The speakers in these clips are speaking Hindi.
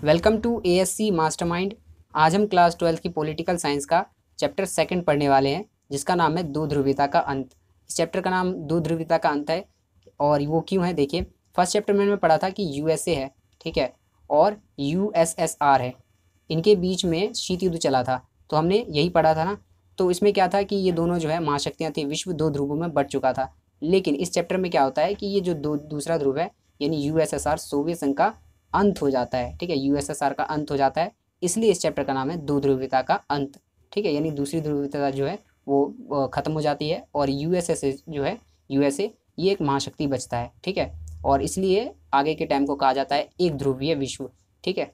Welcome to A S C mastermind आज हम क्लास ट्वेल्थ की पॉलिटिकल साइंस का चैप्टर सेकंड पढ़ने वाले हैं, जिसका नाम है दो ध्रुवीयता का अंत। इस चैप्टर का नाम दो ध्रुवीयता का अंत है और वो क्यों है, देखिए। फ़र्स्ट चैप्टर में मैंने पढ़ा था कि यूएसए है, ठीक है, और यूएसएसआर है। इनके बीच में शीत युद्ध चला था तो हमने यही पढ़ा था ना। तो इसमें क्या था कि ये दोनों जो है महाशक्तियाँ थी, विश्व दो ध्रुवों में बढ़ चुका था। लेकिन इस चैप्टर में क्या होता है कि ये जो दो, दूसरा ध्रुव है, यानी यूएसएसआर सोवियत संघ का अंत हो जाता है, ठीक है? यूएसएसआर का अंत हो जाता है, इसलिए इस चैप्टर का नाम है दो ध्रुवीयता का अंत, ठीक है? यानी दूसरी ध्रुवीयता जो है, वो ख़त्म हो जाती है और यूएसएस जो है यूएसए ये एक महाशक्ति बचता है, ठीक है? और इसलिए आगे के टाइम को कहा जाता है एक ध्रुवीय विश्व, ठीक है?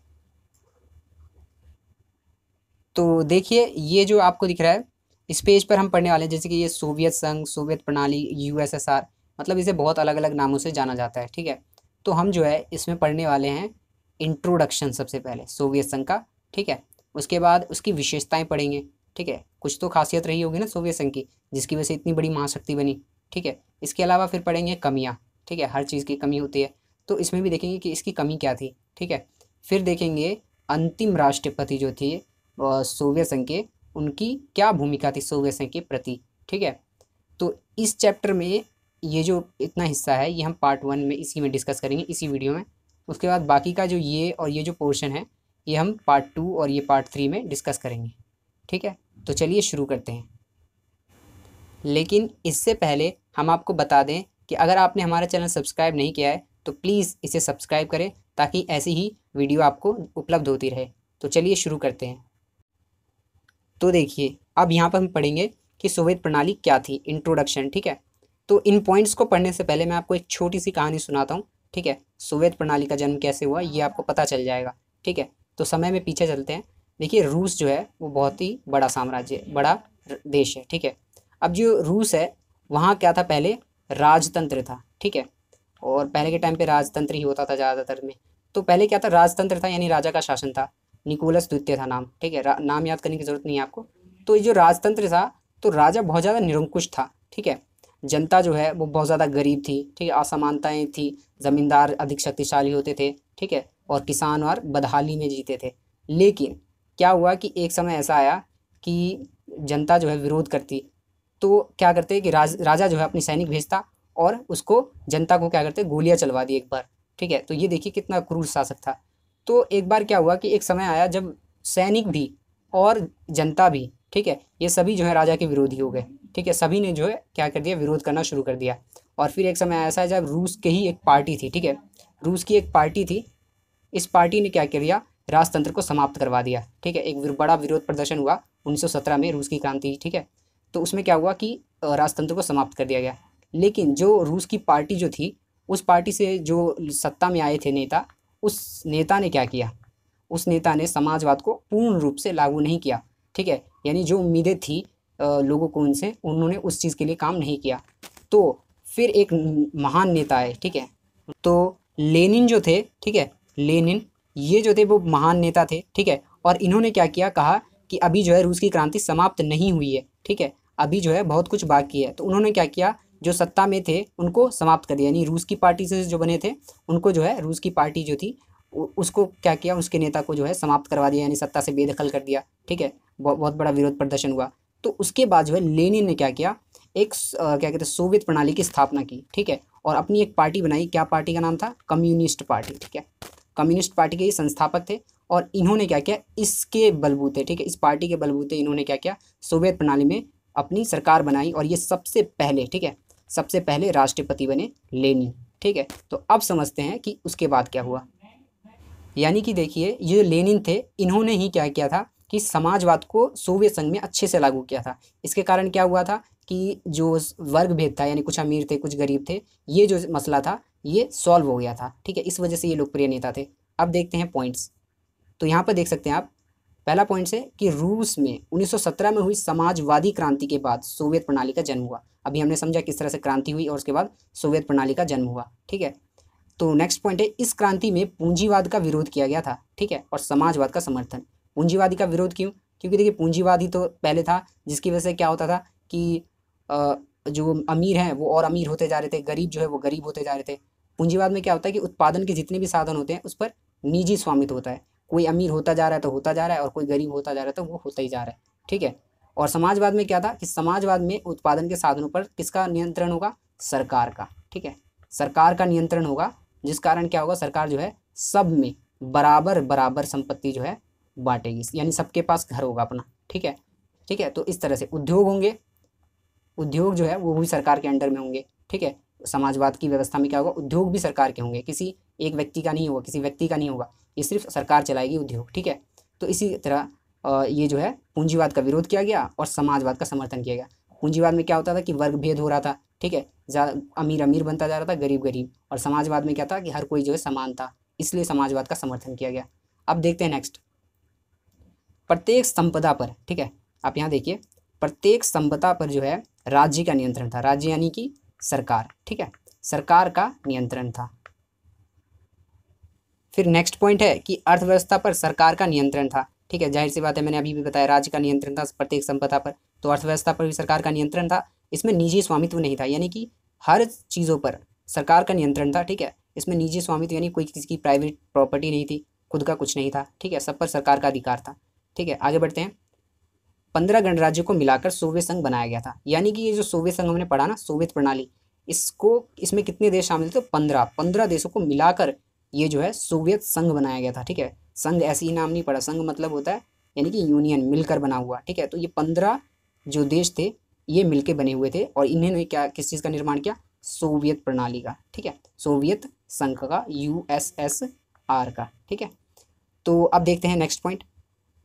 तो देखिए, ये जो आपको दिख रहा है, इस पेज पर हम पढ़ने वाले हैं, जैसे कि ये सोवियत संघ सोवियत प्रणाली यूएसएसआर मतलब इसे बहुत अलग अलग नामों से जाना जाता है, ठीक है? तो हम जो है इसमें पढ़ने वाले हैं इंट्रोडक्शन सबसे पहले, सोवियत संघ का, ठीक है? उसके बाद उसकी विशेषताएँ पढ़ेंगे, ठीक है? कुछ तो खासियत रही होगी ना सोवियत संघ की, जिसकी वजह से इतनी बड़ी महाशक्ति बनी, ठीक है? इसके अलावा फिर पढ़ेंगे कमियाँ, ठीक है? हर चीज़ की कमी होती है। तो इसमें भी देखेंगे कि इसकी कमी क्या थी, ठीक है? फिर देखेंगे अंतिम राष्ट्रपति जो थी सोवियत संघ के, उनकी क्या भूमिका थी सोवियत संघ के प्रति, ठीक है? तो इस चैप्टर में ये जो इतना हिस्सा है, ये हम पार्ट वन में इसी में डिस्कस करेंगे, इसी वीडियो में। उसके बाद बाकी का जो ये और ये जो पोर्शन है, ये हम पार्ट टू और ये पार्ट थ्री में डिस्कस करेंगे। ठीक है? तो चलिए शुरू करते हैं। लेकिन इससे पहले हम आपको बता दें कि अगर आपने हमारा चैनल सब्सक्राइब नहीं किया है तो प्लीज़ इसे सब्सक्राइब करें, ताकि ऐसी ही वीडियो आपको उपलब्ध होती रहे। तो चलिए शुरू करते हैं। तो देखिए, अब यहाँ पर हम पढ़ेंगे कि सोवियत प्रणाली क्या थी? इंट्रोडक्शन ठीक है? तो इन पॉइंट्स को पढ़ने से पहले मैं आपको एक छोटी सी कहानी सुनाता हूँ, ठीक है? सोवियत प्रणाली का जन्म कैसे हुआ, ये आपको पता चल जाएगा, ठीक है? तो समय में पीछे चलते हैं। देखिए, रूस जो है, वो बहुत ही बड़ा साम्राज्य, बड़ा देश है, ठीक है? अब जो रूस है, वहाँ क्या था पहले? राजतंत्र था, ठीक है? और पहले के टाइम पे राजतंत्र ही होता था ज़्यादातर में। तो पहले क्या था? राजतंत्र था, यानी राजा का शासन था। निकोलस द्वितीय था नाम, ठीक है? नाम याद करने की ज़रूरत नहीं है आपको। तो ये जो राजतंत्र था तो राजा बहुत ज़्यादा निरंकुश था, ठीक है? जनता जो है वो बहुत ज़्यादा गरीब थी, ठीक है, असमानताएँ थी, ज़मींदार अधिक शक्तिशाली होते थे, ठीक है, और किसान और बदहाली में जीते थे। लेकिन क्या हुआ कि एक समय ऐसा आया कि जनता जो है विरोध करती तो क्या करते कि राज, राजा जो है अपनी सैनिक भेजता और उसको जनता को क्या करते, गोलियाँ चलवा दी एक बार, ठीक है। तो ये देखिए कितना क्रूर शासक था। तो एक बार क्या हुआ कि एक समय आया जब सैनिक भी और जनता भी, ठीक है, ये सभी जो है राजा के विरोधी हो गए। ठीक है, सभी ने जो है क्या कर दिया, विरोध करना शुरू कर दिया। और फिर एक समय ऐसा है जब रूस के ही एक पार्टी थी, ठीक है? रूस की एक पार्टी थी, इस पार्टी ने क्या कर दिया, राजतंत्र को समाप्त करवा दिया, ठीक है? एक बड़ा विरोध प्रदर्शन हुआ 1917 में रूस की क्रांति, ठीक है? तो उसमें क्या हुआ कि राजतंत्र को समाप्त कर दिया गया। लेकिन जो रूस की पार्टी जो थी, उस पार्टी से जो सत्ता में आए थे नेता, उस नेता ने क्या किया? उस नेता ने समाजवाद को पूर्ण रूप से लागू नहीं किया, ठीक है? यानी जो उम्मीदें थी लोगों को उनसे, उन्होंने उस चीज़ के लिए काम नहीं किया। तो फिर एक महान नेता है, ठीक है? तो लेनिन जो थे, ठीक है? लेनिन, ये जो थे वो महान नेता थे, ठीक है? और इन्होंने क्या किया? कहा कि अभी जो है रूस की क्रांति समाप्त नहीं हुई है, ठीक है? अभी जो है बहुत कुछ बाकी है। तो उन्होंने क्या किया? जो सत्ता में थे, उनको समाप्त कर दिया। यानी रूस की पार्टी से जो बने थे, उनको जो है रूस की पार्टी जो थी उसको क्या किया? उसके नेता को जो है समाप्त करवा दिया। यानी सत्ता से बेदखल कर दिया, ठीक है? बहुत बड़ा विरोध प्रदर्शन हुआ। तो उसके बाद जो है लेनिन ने क्या किया? एक क्या कहते हैं, सोवियत प्रणाली की स्थापना की, ठीक है? और अपनी एक पार्टी बनाई। क्या पार्टी का नाम था? कम्युनिस्ट पार्टी, ठीक है? कम्युनिस्ट पार्टी के संस्थापक थे और इन्होंने क्या किया? इसके बलबूते, ठीक है? इस पार्टी के बलबूते इन्होंने क्या किया? सोवियत प्रणाली में अपनी सरकार बनाई और ये सबसे पहले, ठीक है? सबसे पहले राष्ट्रपति बने लेनिन, ठीक है? तो अब समझते हैं कि उसके बाद क्या हुआ। यानी कि देखिए, ये लेनिन थे, इन्होंने ही क्या किया था? कि समाजवाद को सोवियत संघ में अच्छे से लागू किया था। इसके कारण क्या हुआ था कि जो वर्ग भेद था, यानी कुछ अमीर थे, कुछ गरीब थे, ये जो मसला था, ये सॉल्व हो गया था। ठीक है, इस वजह से ये लोकप्रिय नेता थे। अब देखते हैं पॉइंट्स। तो यहाँ पर देख सकते हैं आप, पहला पॉइंट है कि रूस में 1917 में हुई समाजवादी क्रांति के बाद सोवियत प्रणाली का जन्म हुआ। अभी हमने समझा किस तरह से क्रांति हुई और उसके बाद सोवियत प्रणाली का जन्म हुआ। ठीक है तो नेक्स्ट पॉइंट है, इस क्रांति में पूंजीवाद का विरोध किया गया था। ठीक है, और समाजवाद का समर्थन। पूंजीवादी का विरोध क्यों? क्योंकि देखिए, पूंजीवादी तो पहले था, जिसकी वजह से क्या होता था कि जो अमीर हैं, वो और अमीर होते जा रहे थे, गरीब जो है वो गरीब होते जा रहे थे। पूंजीवाद में क्या होता है कि उत्पादन के जितने भी साधन होते हैं, उस पर निजी स्वामित्व होता है। कोई अमीर होता जा रहा है तो होता जा रहा है, और कोई गरीब होता जा रहा है तो वो होता ही जा रहा है, ठीक है? और समाजवाद में क्या था कि समाजवाद में उत्पादन के साधनों पर किसका नियंत्रण होगा? सरकार का, ठीक है? सरकार का नियंत्रण होगा, जिस कारण क्या होगा? सरकार जो है, सब में बराबर बराबर संपत्ति जो है बांटेगी। यानी सबके पास घर होगा अपना, ठीक है? ठीक है तो इस तरह से उद्योग होंगे। उद्योग जो है, वो भी सरकार के अंडर में होंगे, ठीक है? समाजवाद की व्यवस्था में क्या होगा? उद्योग भी सरकार के होंगे। किसी एक व्यक्ति का नहीं होगा, किसी व्यक्ति का नहीं होगा। ये सिर्फ़ सरकार चलाएगी उद्योग, ठीक है? तो इसी तरह ये जो है, पूंजीवाद का विरोध किया गया और समाजवाद का समर्थन किया गया। पूंजीवाद में क्या होता था कि वर्ग भेद हो रहा था, ठीक है? ज़्यादा अमीर अमीर बनता जा रहा था गरीब गरीब और समाजवाद में क्या था कि हर कोई जो है, समान था, इसलिए समाजवाद का समर्थन किया गया। अब देखते हैं नेक्स्ट प्रत्येक संपदा पर, ठीक है? आप यहाँ देखिए, प्रत्येक संपदा पर जो है, राज्य का नियंत्रण था। राज्य यानी कि सरकार, ठीक है? सरकार का नियंत्रण था। फिर नेक्स्ट पॉइंट है कि अर्थव्यवस्था पर सरकार का नियंत्रण था, ठीक है? ज़ाहिर सी बात है, मैंने अभी भी बताया, राज्य का नियंत्रण था प्रत्येक संपदा पर। तो अर्थव्यवस्था पर भी सरकार का नियंत्रण था, इसमें निजी स्वामित्व नहीं था। यानी कि हर चीज़ों पर सरकार का नियंत्रण था, ठीक है? इसमें निजी स्वामित्व यानी कोई किसी की प्राइवेट प्रॉपर्टी नहीं थी, खुद का कुछ नहीं था, ठीक है? सब पर सरकार का अधिकार था। ठीक है, आगे बढ़ते हैं। पंद्रह गणराज्यों को मिलाकर सोवियत संघ बनाया गया था। यानी कि ये जो सोवियत संघ हमने पढ़ा ना, सोवियत प्रणाली, इसको, इसमें कितने देश शामिल थे? पंद्रह। पंद्रह देशों को मिलाकर ये जो है सोवियत संघ बनाया गया था, ठीक है? संघ ऐसे ही नाम नहीं पड़ा। संघ मतलब होता है, यानी कि यूनियन, मिलकर बना हुआ, ठीक है? तो ये पंद्रह जो देश थे, ये मिलकर बने हुए थे और इन्होंने क्या, किस चीज़ का निर्माण किया? सोवियत प्रणाली का, ठीक है? सोवियत संघ का, यू एस एस आर का, ठीक है? तो अब देखते हैं नेक्स्ट पॉइंट।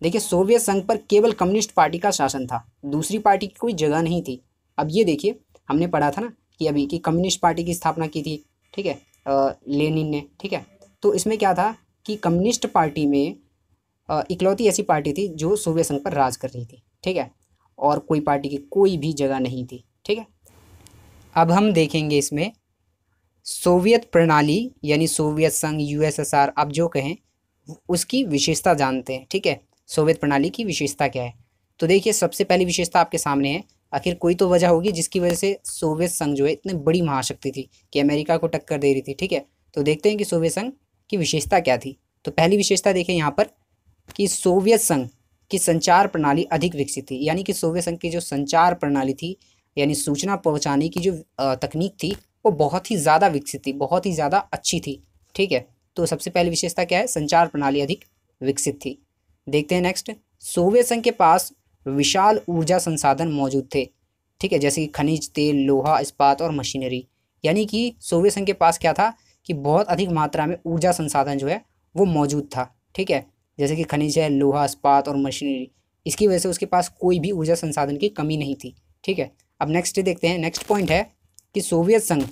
देखिए, सोवियत संघ पर केवल कम्युनिस्ट पार्टी का शासन था, दूसरी पार्टी की कोई जगह नहीं थी। अब ये देखिए, हमने पढ़ा था ना कि अभी कि कम्युनिस्ट पार्टी की स्थापना की थी, ठीक है लेनिन ने, ठीक है। तो इसमें क्या था कि कम्युनिस्ट पार्टी में इकलौती ऐसी पार्टी थी जो सोवियत संघ पर राज कर रही थी, ठीक है, और कोई पार्टी की कोई भी जगह नहीं थी, ठीक है। अब हम देखेंगे इसमें सोवियत प्रणाली यानी सोवियत संघ, यूएसएसआर आप जो कहें, उसकी विशेषता जानते हैं, ठीक है। सोवियत प्रणाली की विशेषता क्या है? तो देखिए, सबसे पहली विशेषता आपके सामने है। आखिर कोई तो वजह होगी जिसकी वजह से सोवियत संघ जो है इतनी बड़ी महाशक्ति थी कि अमेरिका को टक्कर दे रही थी, ठीक है? तो देखते हैं कि सोवियत संघ की विशेषता क्या थी। तो पहली विशेषता देखें यहाँ पर कि सोवियत संघ की संचार प्रणाली अधिक विकसित थी। यानी कि सोवियत संघ की जो संचार प्रणाली थी, यानी सूचना पहुँचाने की जो तकनीक थी, वो बहुत ही ज़्यादा विकसित थी, बहुत ही ज़्यादा अच्छी थी, ठीक है? तो सबसे पहली विशेषता क्या है? संचार प्रणाली अधिक विकसित थी। देखते हैं नेक्स्ट सोवियत संघ के पास विशाल ऊर्जा संसाधन मौजूद थे। ठीक है, जैसे कि खनिज, तेल, लोहा, इस्पात और मशीनरी। यानी कि सोवियत संघ के पास क्या था कि बहुत अधिक मात्रा में ऊर्जा संसाधन जो है, वो मौजूद था। ठीक है, जैसे कि खनिज है, लोहा, इस्पात और मशीनरी। इसकी वजह से उसके पास कोई भी ऊर्जा संसाधन की कमी नहीं थी। ठीक है, अब नेक्स्ट देखते हैं। नेक्स्ट पॉइंट है कि सोवियत संघ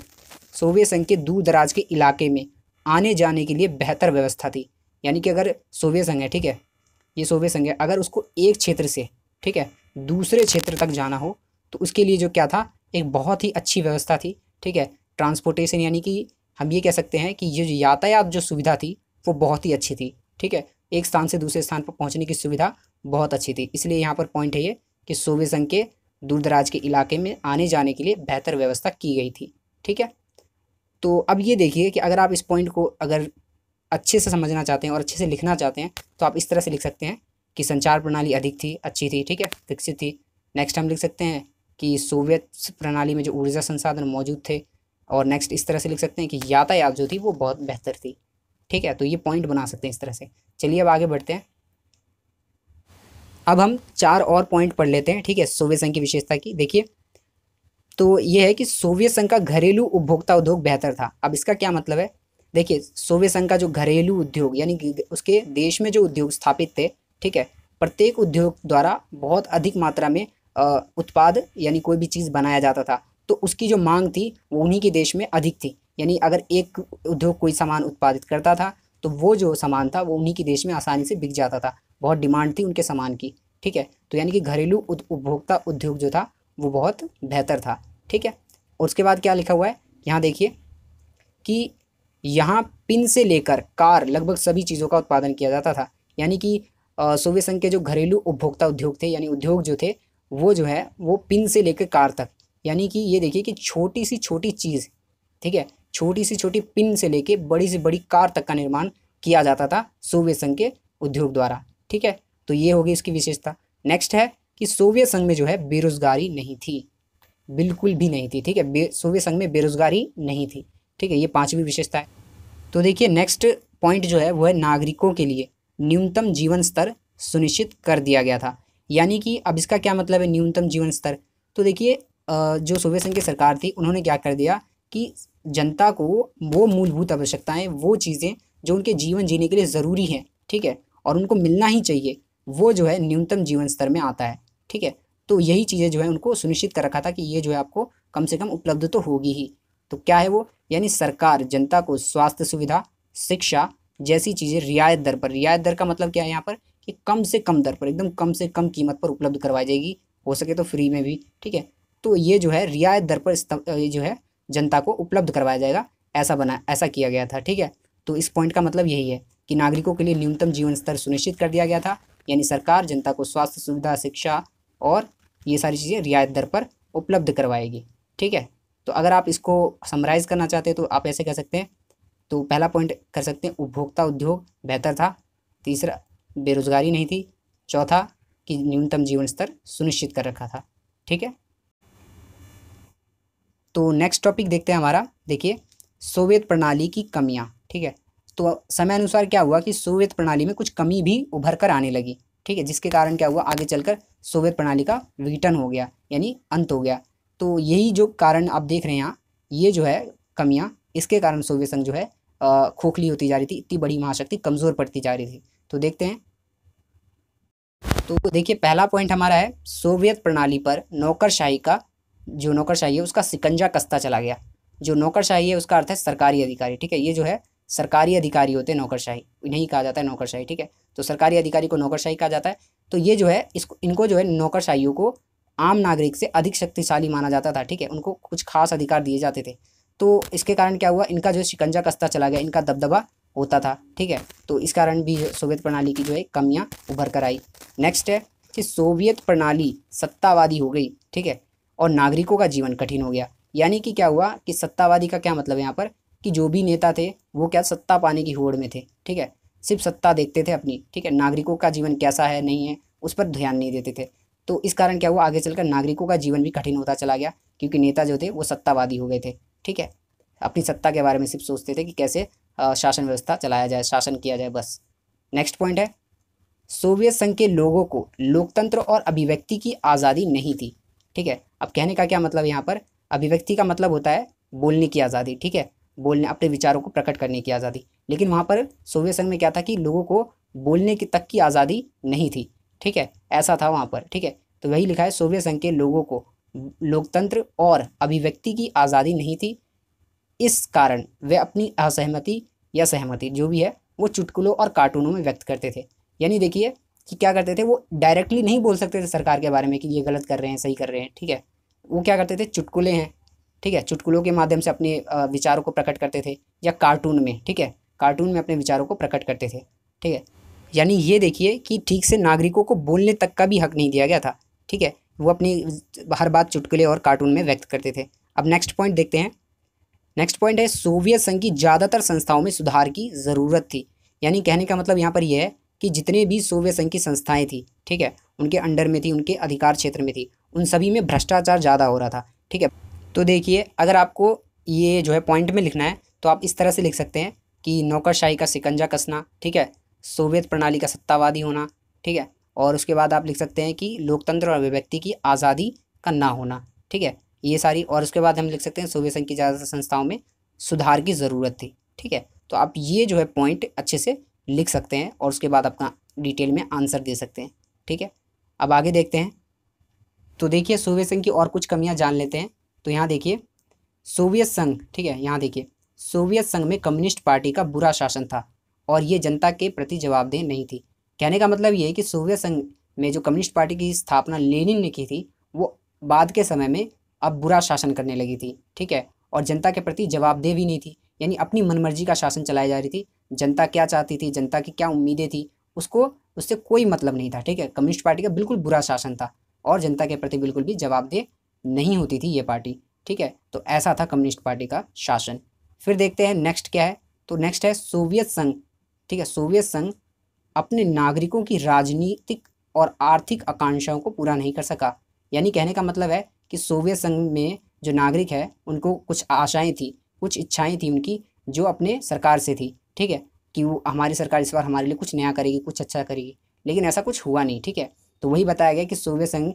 सोवियत संघ के दूर दराज के इलाके में आने जाने के लिए बेहतर व्यवस्था थी। यानी कि अगर सोवियत संघ है, ठीक है ये संघ है। अगर उसको एक क्षेत्र से, ठीक है, दूसरे क्षेत्र तक जाना हो तो उसके लिए जो क्या था, एक बहुत ही अच्छी व्यवस्था थी, ठीक है। ट्रांसपोर्टेशन यानी कि हम ये कह सकते हैं कि ये जो यातायात जो सुविधा थी, वो बहुत ही अच्छी थी, ठीक है। एक स्थान से दूसरे स्थान पर पहुँचने की सुविधा बहुत अच्छी थी। इसलिए यहाँ पर पॉइंट है ये कि सोवियत संघ के दूर दराज के इलाके में आने जाने के लिए बेहतर व्यवस्था की गई थी, ठीक है। तो अब ये देखिए कि अगर आप इस पॉइंट को अगर अच्छे से समझना चाहते हैं और अच्छे से लिखना चाहते हैं तो आप इस तरह से लिख सकते हैं कि संचार प्रणाली अधिक थी, अच्छी थी, ठीक है, विकसित थी। नेक्स्ट हम लिख सकते हैं कि सोवियत प्रणाली में जो ऊर्जा संसाधन मौजूद थे, और नेक्स्ट इस तरह से लिख सकते हैं कि यातायात जो थी वो बहुत बेहतर थी, ठीक है तो ये पॉइंट बना सकते हैं इस तरह से। चलिए अब आगे बढ़ते हैं। अब हम चार और पॉइंट पढ़ लेते हैं, ठीक है, सोवियत संघ की विशेषता की। देखिए तो ये है कि सोवियत संघ का घरेलू उपभोक्ता उद्योग बेहतर था। अब इसका क्या मतलब है? देखिए सोवियत संघ का जो घरेलू उद्योग, यानी कि उसके देश में जो उद्योग स्थापित थे, ठीक है, प्रत्येक उद्योग द्वारा बहुत अधिक मात्रा में उत्पाद, यानी कोई भी चीज़ बनाया जाता था तो उसकी जो मांग थी, वो उन्हीं के देश में अधिक थी। यानी अगर एक उद्योग कोई सामान उत्पादित करता था तो वो जो सामान था, वो उन्हीं के देश में आसानी से बिक जाता था। बहुत डिमांड थी उनके सामान की, ठीक है तो यानी कि घरेलू उपभोक्ता उद्योग जो था, वो बहुत बेहतर था, ठीक है। और उसके बाद क्या लिखा हुआ है? यहाँ देखिए कि यहाँ पिन से लेकर कार, लगभग सभी चीज़ों का उत्पादन किया जाता था। यानी कि सोवियत संघ के जो घरेलू उपभोक्ता उद्योग थे, यानी उद्योग जो थे, वो जो है, वो पिन से लेकर कार तक। यानी कि ये देखिए कि छोटी सी छोटी चीज़, ठीक है, छोटी सी छोटी पिन से लेकर बड़ी से बड़ी कार तक का निर्माण किया जाता था सोवियत संघ के उद्योग द्वारा, ठीक है? तो ये होगी इसकी विशेषता। नेक्स्ट है कि सोवियत संघ में जो है, बेरोजगारी नहीं थी। बिल्कुल भी नहीं थी, ठीक है? सोवियत संघ में बेरोजगारी नहीं थी। ठीक है, ये पांचवी विशेषता है। तो देखिए नेक्स्ट पॉइंट जो है, वो है नागरिकों के लिए न्यूनतम जीवन स्तर सुनिश्चित कर दिया गया था। यानी कि अब इसका क्या मतलब है न्यूनतम जीवन स्तर? तो देखिए जो सोवियत संघ की सरकार थी, उन्होंने क्या कर दिया कि जनता को वो मूलभूत आवश्यकताएँ, वो चीज़ें जो उनके जीवन जीने के लिए ज़रूरी हैं, ठीक है, और उनको मिलना ही चाहिए, वो जो है न्यूनतम जीवन स्तर में आता है, ठीक है। तो यही चीज़ें जो है उनको सुनिश्चित कर रखा था कि ये जो है आपको कम से कम उपलब्ध तो होगी ही। तो क्या है वो? यानी सरकार, जनता को स्वास्थ्य सुविधा, शिक्षा जैसी चीज़ें रियायत दर पर। रियायत दर का मतलब क्या है यहाँ पर? कि कम से कम दर पर, एकदम कम से कम कीमत पर उपलब्ध करवाई जाएगी। हो सके तो फ्री में भी, ठीक है? तो ये जो है, रियायत दर पर ये जो है, जनता को उपलब्ध करवाया जाएगा। ऐसा बना, ऐसा किया गया था, ठीक है? तो इस पॉइंट का मतलब यही है कि नागरिकों के लिए न्यूनतम जीवन स्तर सुनिश्चित कर दिया गया था। यानी सरकार, जनता को स्वास्थ्य सुविधा, शिक्षा और ये सारी चीज़ें रियायत दर पर उपलब्ध करवाएगी, ठीक है? तो अगर आप इसको समराइज़ करना चाहते हैं तो आप ऐसे कह सकते हैं। तो पहला पॉइंट कर सकते हैं, उपभोक्ता उद्योग बेहतर था। तीसरा, बेरोजगारी नहीं थी। चौथा, कि न्यूनतम जीवन स्तर सुनिश्चित कर रखा था। ठीक है? तो नेक्स्ट टॉपिक देखते हैं हमारा। देखिए, सोवियत प्रणाली की कमियाँ। ठीक है? तो समय अनुसार क्या हुआ कि सोवियत प्रणाली में कुछ कमी भी उभर कर आने लगी। ठीक है? जिसके कारण क्या हुआ? आगे चलकर सोवियत प्रणाली का विघटन हो गया, यानी अंत हो गया। तो यही जो कारण आप देख रहे हैं ये जो है कमियाँ, इसके कारण सोवियत संघ जो है खोखली होती जा रही थी, इतनी बड़ी महाशक्ति कमज़ोर पड़ती जा रही थी। तो देखते हैं। तो देखिए, पहला पॉइंट हमारा है सोवियत प्रणाली पर नौकरशाही का, जो नौकरशाही है, उसका सिकंजा कसता चला गया। जो नौकरशाही है, उसका अर्थ है सरकारी अधिकारी, ठीक है? ये जो है, सरकारी अधिकारी होते हैं नौकरशाही, इन्हें कहा जाता है नौकरशाही, ठीक है? तो सरकारी अधिकारी को नौकरशाही कहा जाता है। तो ये जो है, इसको, इनको जो है नौकरशाहियों को आम नागरिक से अधिक शक्तिशाली माना जाता था, ठीक है? उनको कुछ खास अधिकार दिए जाते थे। तो इसके कारण क्या हुआ? इनका जो शिकंजा कसता चला गया, इनका दबदबा होता था, ठीक है? तो इस कारण भी सोवियत प्रणाली की जो है कमियाँ उभर कर आई। नेक्स्ट है कि सोवियत प्रणाली सत्तावादी हो गई, ठीक है? और नागरिकों का जीवन कठिन हो गया। यानी कि क्या हुआ कि सत्तावादी का क्या मतलब है यहाँ पर? कि जो भी नेता थे, वो क्या सत्ता पाने की होड़ में थे, ठीक है? सिर्फ़ सत्ता देखते थे अपनी, ठीक है? नागरिकों का जीवन कैसा है, नहीं है, उस पर ध्यान नहीं देते थे। तो इस कारण क्या हुआ? आगे चलकर नागरिकों का जीवन भी कठिन होता चला गया, क्योंकि नेता जो थे, वो सत्तावादी हो गए थे, ठीक है? अपनी सत्ता के बारे में सिर्फ़ सोचते थे कि कैसे शासन व्यवस्था चलाया जाए, शासन किया जाए, बस। नेक्स्ट पॉइंट है, सोवियत संघ के लोगों को लोकतंत्र और अभिव्यक्ति की आज़ादी नहीं थी, ठीक है? अब कहने का क्या मतलब यहाँ पर? अभिव्यक्ति का मतलब होता है बोलने की आज़ादी, ठीक है? बोलने, अपने विचारों को प्रकट करने की आज़ादी। लेकिन वहाँ पर सोवियत संघ में क्या था कि लोगों को बोलने की तक की आज़ादी नहीं थी। ठीक है? ऐसा था वहाँ पर, ठीक है? तो वही लिखा है सोवियत संघ के लोगों को, लोकतंत्र और अभिव्यक्ति की आज़ादी नहीं थी। इस कारण वे अपनी असहमति या सहमति, जो भी है, वो चुटकुलों और कार्टूनों में व्यक्त करते थे। यानी देखिए कि क्या करते थे, वो डायरेक्टली नहीं बोल सकते थे सरकार के बारे में कि ये गलत कर रहे हैं, सही कर रहे हैं, ठीक है? वो क्या करते थे, चुटकुले हैं, ठीक है? चुटकुलों के माध्यम से अपने विचारों को प्रकट करते थे या कार्टून में, ठीक है? कार्टून में अपने विचारों को प्रकट करते थे, ठीक है? यानी ये देखिए कि ठीक से नागरिकों को बोलने तक का भी हक नहीं दिया गया था, ठीक है? वो अपनी हर बात चुटकुले और कार्टून में व्यक्त करते थे। अब नेक्स्ट पॉइंट देखते हैं। नेक्स्ट पॉइंट है सोवियत संघ की ज़्यादातर संस्थाओं में सुधार की ज़रूरत थी। यानी कहने का मतलब यहाँ पर यह है कि जितने भी सोवियत संघ की संस्थाएँ थी, ठीक है? उनके अंडर में थी, उनके अधिकार क्षेत्र में थी, उन सभी में भ्रष्टाचार ज़्यादा हो रहा था, ठीक है? तो देखिए, अगर आपको ये जो है पॉइंट में लिखना है तो आप इस तरह से लिख सकते हैं कि नौकरशाही का सिकंजा कसना, ठीक है? सोवियत प्रणाली का सत्तावादी होना, ठीक है? और उसके बाद आप लिख सकते हैं कि लोकतंत्र और अभिव्यक्ति की आज़ादी का ना होना, ठीक है? ये सारी, और उसके बाद हम लिख सकते हैं सोवियत संघ की ज़्यादातर संस्थाओं में सुधार की ज़रूरत थी, ठीक है? तो आप ये जो है पॉइंट अच्छे से लिख सकते हैं और उसके बाद अपना डिटेल में आंसर दे सकते हैं, ठीक है? अब आगे देखते हैं। तो देखिए, सोवियत संघ की और कुछ कमियाँ जान लेते हैं। तो यहाँ देखिए, सोवियत संघ, ठीक है? यहाँ देखिए, सोवियत संघ में कम्युनिस्ट पार्टी का बुरा शासन था। और ये जनता के प्रति जवाबदेह नहीं थी। कहने का मतलब ये है कि सोवियत संघ में जो कम्युनिस्ट पार्टी की स्थापना लेनिन ने की थी, वो बाद के समय में अब बुरा शासन करने लगी थी, ठीक है? और जनता के प्रति जवाबदेह भी नहीं थी, यानी अपनी मनमर्जी का शासन चलाई जा रही थी। जनता क्या चाहती थी, जनता की क्या उम्मीदें थी, उसको, उससे कोई मतलब नहीं था, ठीक है? कम्युनिस्ट पार्टी का बिल्कुल बुरा शासन था और जनता के प्रति बिल्कुल भी जवाबदेह नहीं होती थी ये पार्टी, ठीक है? तो ऐसा था कम्युनिस्ट पार्टी का शासन। फिर देखते हैं नेक्स्ट क्या है? तो नेक्स्ट है सोवियत संघ ठीक है, सोवियत संघ अपने नागरिकों की राजनीतिक और आर्थिक आकांक्षाओं को पूरा नहीं कर सका। यानी कहने का मतलब है कि सोवियत संघ में जो नागरिक है, उनको कुछ आशाएँ थी, कुछ इच्छाएँ थी उनकी, जो अपने सरकार से थी। ठीक है, कि वो हमारी सरकार इस बार हमारे लिए कुछ नया करेगी, कुछ अच्छा करेगी। लेकिन ऐसा कुछ हुआ नहीं, ठीक है? तो वही बताया गया कि सोवियत संघ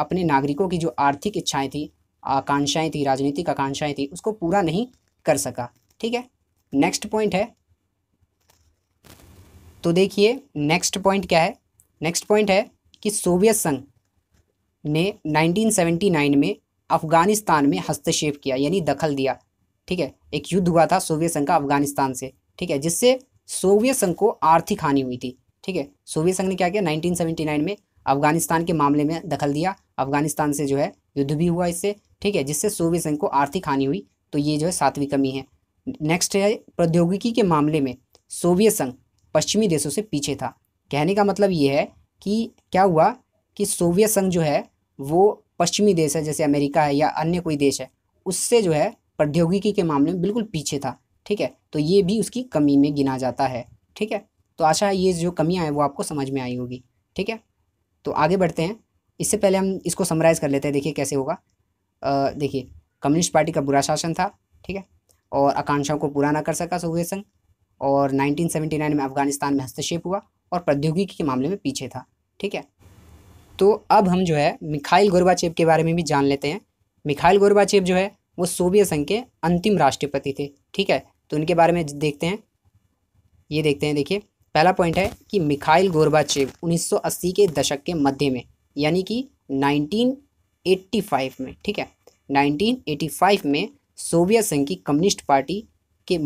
अपने नागरिकों की जो आर्थिक इच्छाएँ थी, आकांक्षाएँ थी, राजनीतिक आकांक्षाएँ थी, उसको पूरा नहीं कर सका। ठीक है? नेक्स्ट पॉइंट है तो देखिए नेक्स्ट पॉइंट क्या है? नेक्स्ट पॉइंट है कि सोवियत संघ ने 1979 में अफ़गानिस्तान में हस्तक्षेप किया, यानी दखल दिया। ठीक है? एक युद्ध हुआ था सोवियत संघ का अफ़गानिस्तान से। ठीक है? जिससे सोवियत संघ को आर्थिक हानि हुई थी। ठीक है? सोवियत संघ ने क्या किया? 1979 में अफ़गानिस्तान के मामले में दखल दिया। अफ़गानिस्तान से जो है युद्ध भी हुआ इससे। ठीक है? जिससे सोवियत संघ को आर्थिक हानि हुई तो ये जो है सातवीं कमी है। नेक्स्ट है प्रौद्योगिकी के मामले में सोवियत संघ। पश्चिमी देशों से पीछे था। कहने का मतलब ये है कि क्या हुआ कि सोवियत संघ जो है, वो पश्चिमी देश है, जैसे अमेरिका है या अन्य कोई देश है, उससे जो है प्रौद्योगिकी के मामले में बिल्कुल पीछे था, ठीक है? तो ये भी उसकी कमी में गिना जाता है, ठीक है? तो आशा है ये जो कमियाँ हैं वो आपको समझ में आई होगी, ठीक है? तो आगे बढ़ते हैं। इससे पहले हम इसको समराइज़ कर लेते हैं, देखिए कैसे होगा। देखिए, कम्युनिस्ट पार्टी का बुरा शासन था, ठीक है? और आकांक्षाओं को पूरा ना कर सका सोवियत संघ। और 1979 में अफ़गानिस्तान में हस्तक्षेप हुआ और प्रौद्योगिकी के मामले में पीछे था, ठीक है? तो अब हम जो है मिखाइल गोरबाचेव के बारे में भी जान लेते हैं। मिखाइल गोरबाचेव जो है, वो सोवियत संघ के अंतिम राष्ट्रपति थे, ठीक है? तो उनके बारे में देखते हैं। ये देखते हैं, देखिए, पहला पॉइंट है कि मिखाइल गोरबाचेव 1980 के दशक के मध्य में, यानी कि 1985 में, ठीक है? 1985 में सोवियत संघ की कम्युनिस्ट पार्टी के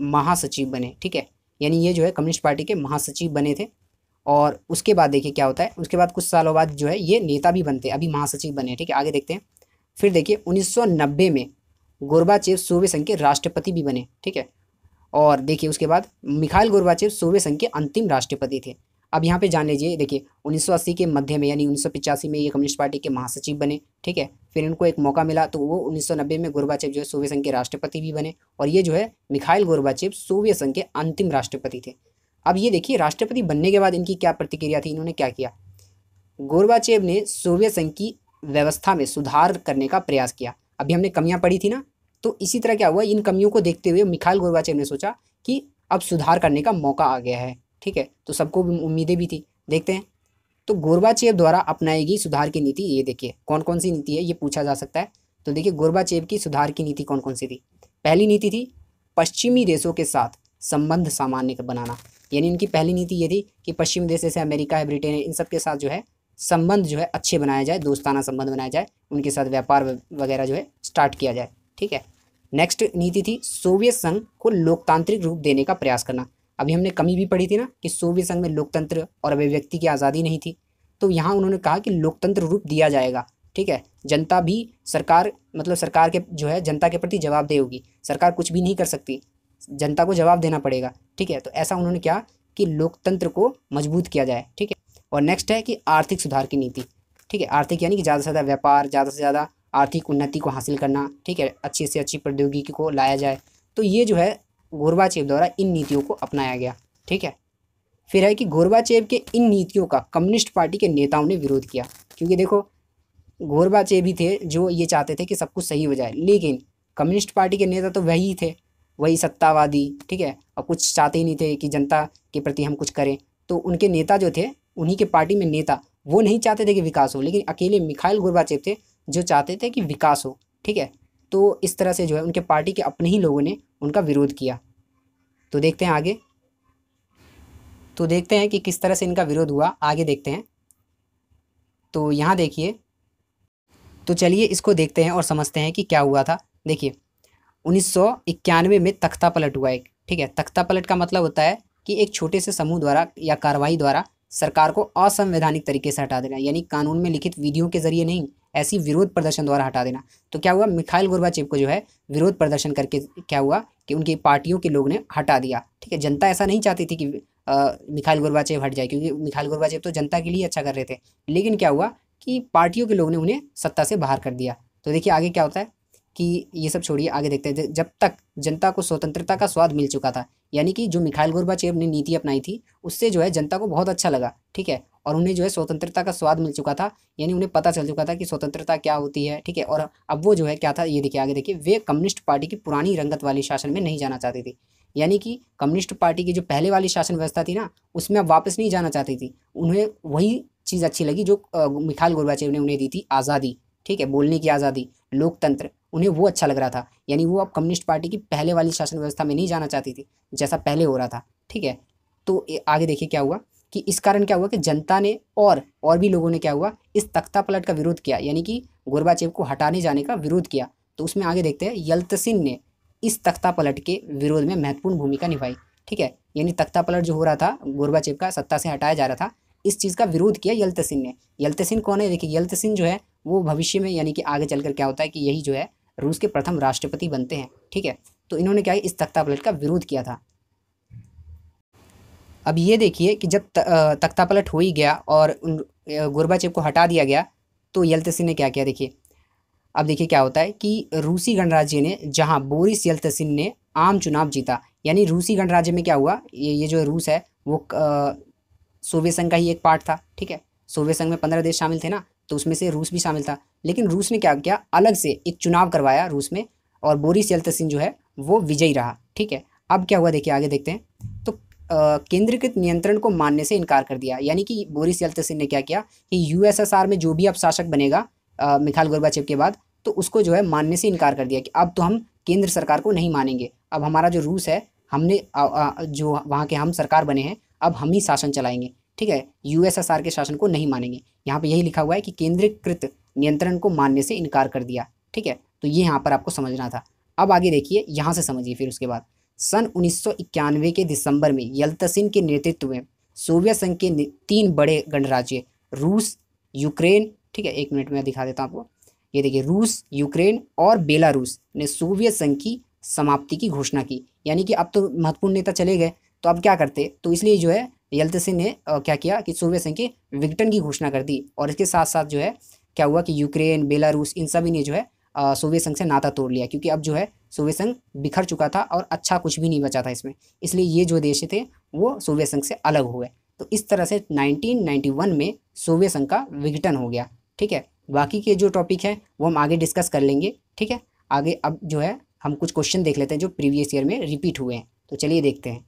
महासचिव बने, ठीक है? यानी ये जो है कम्युनिस्ट पार्टी के महासचिव बने थे। और उसके बाद देखिए क्या होता है, उसके बाद कुछ सालों बाद जो है ये नेता भी बनते, अभी महासचिव बने, ठीक है? आगे देखते हैं। फिर देखिए 1990 में गोरबाचेव सोवियत संघ के राष्ट्रपति भी बने, ठीक है? और देखिए उसके बाद मिखाइल गोरबाचेव सोवियत संघ के अंतिम राष्ट्रपति थे। अब यहाँ पे जान लीजिए देखिए 1980 के मध्य में, यानी उन्नीस में ये कम्युनिस्ट पार्टी के महासचिव बने, ठीक है? फिर इनको एक मौका मिला तो वो 1990 में गोरबाचेव जो है, सोवियत संघ के राष्ट्रपति भी बने और ये जो है, मिखाइल गोरबाचेव सोवियत संघ के अंतिम राष्ट्रपति थे। अब ये देखिए, राष्ट्रपति बनने के बाद इनकी क्या प्रतिक्रिया थी, इन्होंने क्या किया? गोरबाचेव ने सोवियत संघ की व्यवस्था में सुधार करने का प्रयास किया। अभी हमने कमियाँ पड़ी थी ना तो इसी तरह क्या हुआ, इन कमियों को देखते हुए मिखाइल गोरबाचेव ने सोचा कि अब सुधार करने का मौका आ गया है। ठीक है? तो सबको उम्मीदें भी थी। देखते हैं। तो गोरबाचेव द्वारा अपनाई गई सुधार की नीति ये देखिए। कौन कौन सी नीति है? ये पूछा जा सकता है। तो देखिए, गोरबाचेव की सुधार की नीति कौन कौन सी थी? पहली नीति थी पश्चिमी देशों के साथ संबंध सामान्य बनाना। यानी इनकी पहली नीति ये थी कि पश्चिमी देश जैसे अमेरिका है, ब्रिटेन है, इन सब के साथ जो है संबंध जो है अच्छे बनाया जाए, दोस्ताना संबंध बनाया जाए, उनके साथ व्यापार वगैरह जो है स्टार्ट किया जाए। ठीक है? नेक्स्ट नीति थी सोवियत संघ को लोकतांत्रिक रूप देने का प्रयास करना। अभी हमने कमी भी पढ़ी थी ना कि सोवियत संघ में लोकतंत्र और अभिव्यक्ति की आज़ादी नहीं थी। तो यहाँ उन्होंने कहा कि लोकतंत्र रूप दिया जाएगा, ठीक है? जनता भी सरकार मतलब सरकार के जो है, जनता के प्रति जवाबदेह होगी। सरकार कुछ भी नहीं कर सकती। जनता को जवाब देना पड़ेगा, ठीक है? तो ऐसा उन्होंने क्या कि लोकतंत्र को मज़बूत किया जाए, ठीक है? और नेक्स्ट है कि आर्थिक सुधार की नीति, ठीक है? आर्थिक यानी कि ज़्यादा से ज़्यादा व्यापार, ज़्यादा से ज़्यादा आर्थिक उन्नति को हासिल करना, ठीक है? अच्छी से अच्छी प्रौद्योगिकी को लाया जाए। तो ये जो है गोरबाचेव द्वारा इन नीतियों को अपनाया गया, ठीक है? फिर है कि गोरबाचेव के इन नीतियों का कम्युनिस्ट पार्टी के नेताओं ने विरोध किया, क्योंकि देखो गोरबाचेव भी थे जो ये चाहते थे कि सब कुछ सही हो जाए, लेकिन कम्युनिस्ट पार्टी के नेता तो वही थे, वही सत्तावादी, ठीक है? और कुछ चाहते ही नहीं थे कि जनता के प्रति हम कुछ करें। तो उनके नेता जो थे, उन्हीं के पार्टी में नेता, वो नहीं चाहते थे कि विकास हो, लेकिन अकेले मिखाइल गोरबाचेव थे जो चाहते थे कि विकास हो, ठीक है? तो इस तरह से जो है उनके पार्टी के अपने ही लोगों ने उनका विरोध किया। तो देखते हैं आगे। तो देखते हैं कि किस तरह से इनका विरोध हुआ। आगे देखते हैं। तो यहाँ देखिए। तो चलिए इसको देखते हैं और समझते हैं कि क्या हुआ था। देखिए, उन्नीस सौ इक्यानवे में तख्ता पलट हुआ एक, ठीक है? तख्ता पलट का मतलब होता है कि एक छोटे से समूह द्वारा या कार्रवाई द्वारा सरकार को असंवैधानिक तरीके से हटा देना, यानी कानून में लिखित विधियों के ज़रिए नहीं ऐसी विरोध प्रदर्शन द्वारा हटा देना। तो क्या हुआ? मिखाइल गोरबाचेव को जो है विरोध प्रदर्शन करके क्या हुआ कि उनकी पार्टियों के लोग ने हटा दिया। ठीक है, जनता ऐसा नहीं चाहती थी कि मिखाइल गोरबाचेव हट जाए, क्योंकि मिखाइल गोरबाचेव तो जनता के लिए अच्छा कर रहे थे। लेकिन क्या हुआ कि पार्टियों के लोग ने उन्हें सत्ता से बाहर कर दिया। तो देखिए आगे क्या होता है कि ये सब छोड़िए, आगे देखते हैं। जब तक जनता को स्वतंत्रता का स्वाद मिल चुका था, यानी कि जो मिखाइल गोरबाचेव ने नीति अपनाई थी, उससे जो है जनता को बहुत अच्छा लगा। ठीक है और उन्हें जो है स्वतंत्रता का स्वाद मिल चुका था, यानी उन्हें पता चल चुका था कि स्वतंत्रता क्या होती है, ठीक है? और अब वो जो है क्या था, ये देखिए, आगे देखिए, वे कम्युनिस्ट पार्टी की पुरानी रंगत वाली शासन में नहीं जाना चाहती थी। यानी कि कम्युनिस्ट पार्टी की जो पहले वाली शासन व्यवस्था थी ना, उसमें अब वापस नहीं जाना चाहती थी। उन्हें वही चीज़ अच्छी लगी जो मिखाल गोरबाचेव ने उन्हें दी थी, आज़ादी, ठीक है? बोलने की आज़ादी, लोकतंत्र, उन्हें वो अच्छा लग रहा था। यानी वो अब कम्युनिस्ट पार्टी की पहले वाली शासन व्यवस्था में नहीं जाना चाहती थी, जैसा पहले हो रहा था, ठीक है? तो आगे देखिए क्या हुआ। कि इस कारण क्या हुआ कि जनता ने और और भी लोगों ने क्या हुआ, इस तख्ता पलट का विरोध किया, यानी कि गोरबाचेव को हटाने जाने का विरोध किया। तो उसमें आगे देखते हैं यल्तसिन ने इस तख्ता पलट के विरोध में महत्वपूर्ण भूमिका निभाई। ठीक है, यानी तख्ता पलट जो हो रहा था, गोरबाचेव का सत्ता से हटाया जा रहा था, इस चीज़ का विरोध किया यल्तसिन ने। यल्तसिन कौन है? देखिए यल्तसिन जो है, वो भविष्य में यानी कि आगे चलकर क्या होता है कि यही जो है, रूस के प्रथम राष्ट्रपति बनते हैं। ठीक है तो इन्होंने क्या इस तख्ता पलट का विरोध किया था। अब ये देखिए कि जब तख्ता पलट हो ही गया और उन गोरबाचेव को हटा दिया गया तो यल्तसिन ने क्या किया देखिए? अब देखिए क्या होता है कि रूसी गणराज्य ने, जहाँ बोरिस यल्तसिन ने आम चुनाव जीता, यानी रूसी गणराज्य में क्या हुआ? ये ये जो रूस है, वो सोवियत संघ का ही एक पार्ट था, ठीक है? सोवियत संघ में पंद्रह देश शामिल थे ना तो उसमें से रूस भी शामिल था। लेकिन रूस ने क्या किया? अलग से एक चुनाव करवाया रूस में, और बोरिस यल्तसिन जो है, वो विजयी रहा, ठीक है? अब क्या हुआ देखिए, आगे देखते हैं। केंद्रीकृत नियंत्रण को मानने से इनकार कर दिया। यानी कि बोरिस यल्तसिन ने क्या किया कि यूएसएसआर में जो भी अब शासक बनेगा मिखाल गोरबाचेव के बाद तो उसको जो है मानने से इनकार कर दिया कि अब तो हम केंद्र सरकार को नहीं मानेंगे। अब हमारा जो रूस है हमने आ, आ, जो वहाँ के हम सरकार बने हैं अब हम ही शासन चलाएँगे। ठीक है? यूएसएसआर के शासन को नहीं मानेंगे। यहाँ पे यही लिखा हुआ है कि केंद्रीकृत नियंत्रण को मानने से इनकार कर दिया। ठीक है? तो ये यहाँ पर आपको समझना था। अब आगे देखिए यहाँ से समझिए फिर उसके बाद। सन उन्नीस सौ इक्यानवे के दिसंबर में यल्तसिन के नेतृत्व में सोवियत संघ के तीन बड़े गणराज्य, रूस, यूक्रेन, ठीक है, एक मिनट में दिखा देता हूँ आपको। ये देखिए, रूस, यूक्रेन और बेलारूस ने सोवियत संघ की समाप्ति की घोषणा की। यानी कि अब तो महत्वपूर्ण नेता चले गए तो अब क्या करते? तो इसलिए जो है, यल्तसिन ने क्या किया कि सोवियत संघ के विघटन की घोषणा कर दी। और इसके साथ साथ जो है, क्या हुआ कि यूक्रेन, बेलारूस, इन सभी ने जो है सोवियत संघ से नाता तोड़ लिया, क्योंकि अब जो है सोवियत संघ बिखर चुका था और अच्छा कुछ भी नहीं बचा था इसमें। इसलिए ये जो देश थे, वो सोवियत संघ से अलग हुए। तो इस तरह से 1991 में सोवियत संघ का विघटन हो गया, ठीक है? बाकी के जो टॉपिक हैं, वो हम आगे डिस्कस कर लेंगे, ठीक है? आगे अब जो है, हम कुछ क्वेश्चन देख लेते हैं जो प्रीवियस ईयर में रिपीट हुए हैं। तो चलिए देखते हैं।